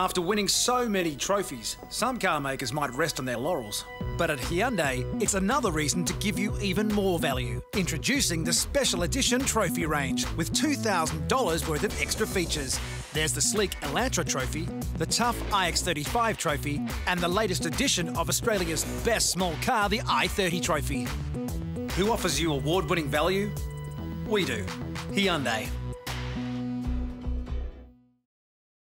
After winning so many trophies, some car makers might rest on their laurels. But at Hyundai, it's another reason to give you even more value. Introducing the Special Edition Trophy range with $2,000 worth of extra features. There's the sleek Elantra Trophy, the tough iX35 Trophy, and the latest edition of Australia's best small car, the i30 Trophy. Who offers you award winning value? We do. Hyundai.